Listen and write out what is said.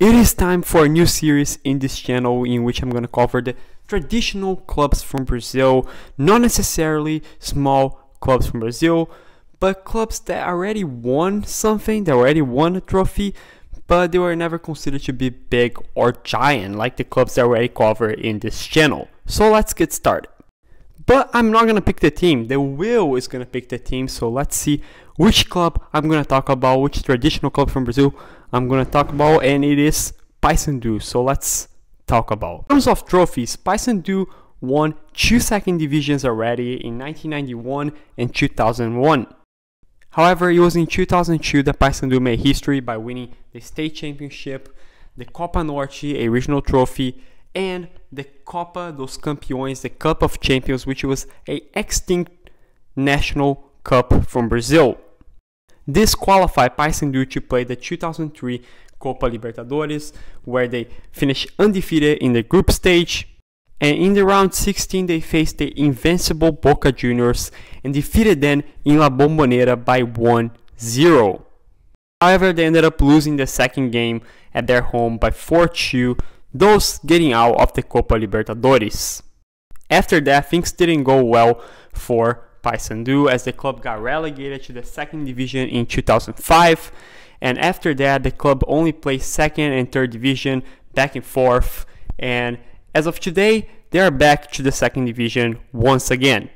It is time for a new series in this channel in which I'm going to cover the traditional clubs from Brazil, not necessarily small clubs from Brazil, but clubs that already won something, that already won a trophy, but they were never considered to be big or giant like the clubs that I already cover in this channel. So let's get started. But I'm not gonna pick the team, the wheel is gonna pick the team, so let's see which club I'm gonna talk about, which traditional club from Brazil I'm gonna talk about, and it is Paysandu. So let's talk about. In terms of trophies, Paysandu won two second divisions already in 1991 and 2001. However, it was in 2002 that Paysandu made history by winning the state championship, the Copa Norte, a regional trophy, and the Copa dos Campeões, the Cup of Champions, which was a extinct national cup from Brazil. This qualified Paysandu to play the 2003 Copa Libertadores, where they finished undefeated in the group stage. And in the round 16, they faced the invincible Boca Juniors and defeated them in La Bombonera by 1 0. However, they ended up losing the second game at their home by 4 2, thus getting out of the Copa Libertadores. After that, things didn't go well for Paysandu as the club got relegated to the second division in 2005 and after that the club only played second and third division back and forth and as of today they are back to the second division once again.